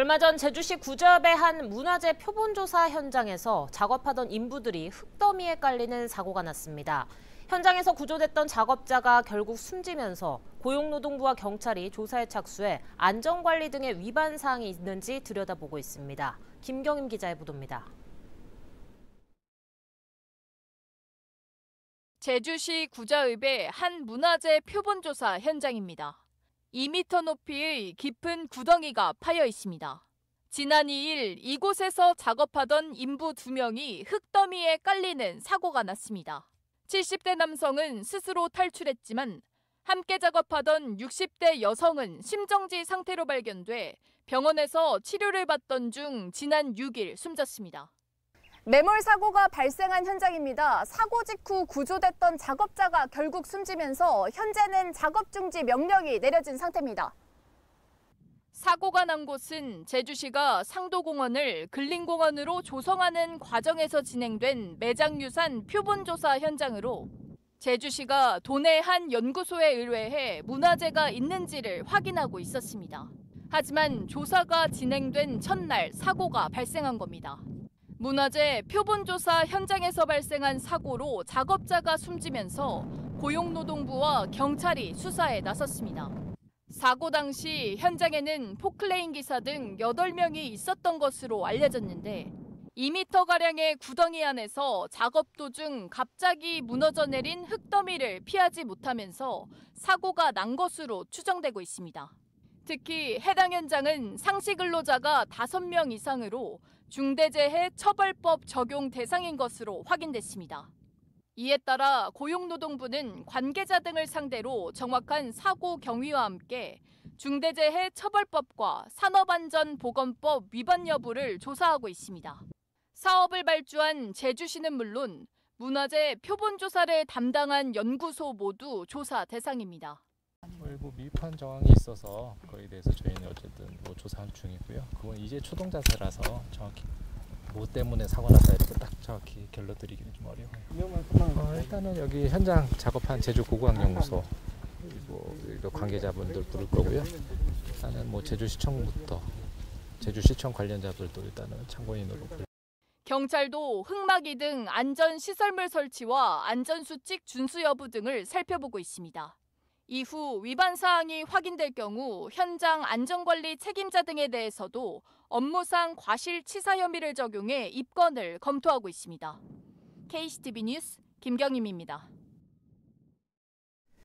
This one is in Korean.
얼마 전 제주시 구저읍의 한 문화재 표본조사 현장에서 작업하던 인부들이 흙더미에 깔리는 사고가 났습니다. 현장에서 구조됐던 작업자가 결국 숨지면서 고용노동부와 경찰이 조사에 착수해 안전관리 등의 위반 사항이 있는지 들여다보고 있습니다. 김경임 기자의 보도입니다. 제주시 구자읍의 한 문화재 표본조사 현장입니다. 2m 높이의 깊은 구덩이가 파여 있습니다. 지난 2일 이곳에서 작업하던 인부 2명이 흙더미에 깔리는 사고가 났습니다. 70대 남성은 스스로 탈출했지만 함께 작업하던 60대 여성은 심정지 상태로 발견돼 병원에서 치료를 받던 중 지난 6일 숨졌습니다. 매몰 사고가 발생한 현장입니다. 사고 직후 구조됐던 작업자가 결국 숨지면서 현재는 작업 중지 명령이 내려진 상태입니다. 사고가 난 곳은 제주시가 상도공원을 근린공원으로 조성하는 과정에서 진행된 매장유산 표본조사 현장으로 제주시가 도내 한 연구소에 의뢰해 문화재가 있는지를 확인하고 있었습니다. 하지만 조사가 진행된 첫날 사고가 발생한 겁니다. 문화재 표본조사 현장에서 발생한 사고로 작업자가 숨지면서 고용노동부와 경찰이 수사에 나섰습니다. 사고 당시 현장에는 포클레인 기사 등 8명이 있었던 것으로 알려졌는데 2m가량의 구덩이 안에서 작업 도중 갑자기 무너져 내린 흙더미를 피하지 못하면서 사고가 난 것으로 추정되고 있습니다. 특히 해당 현장은 상시 근로자가 5명 이상으로 중대재해 처벌법 적용 대상인 것으로 확인됐습니다. 이에 따라 고용노동부는 관계자 등을 상대로 정확한 사고 경위와 함께 중대재해 처벌법과 산업안전보건법 위반 여부를 조사하고 있습니다. 사업을 발주한 제주시는 물론 문화재 표본 조사를 담당한 연구소 모두 조사 대상입니다. 일부 미흡한 정황이 있어서 그거에 대해서 저희는 어쨌든 뭐 조사하는 중이고요. 그건 이제 초동 자세라서 정확히 뭐 때문에 사고 났다 이렇게 딱 정확히 결론 드리기는 좀 어려워요. 어, 일단은 여기 현장 작업한 제주 고고학연구소 뭐 관계자분들 부를 거고요. 일단은 뭐 제주시청부터 제주시청 관련자들도 일단은 참고인으로 불. 경찰도 흙막이 등 안전시설물 설치와 안전수칙 준수 여부 등을 살펴보고 있습니다. 이후 위반 사항이 확인될 경우 현장 안전관리 책임자 등에 대해서도 업무상 과실치사 혐의를 적용해 입건을 검토하고 있습니다. KCTV 뉴스 김경임입니다.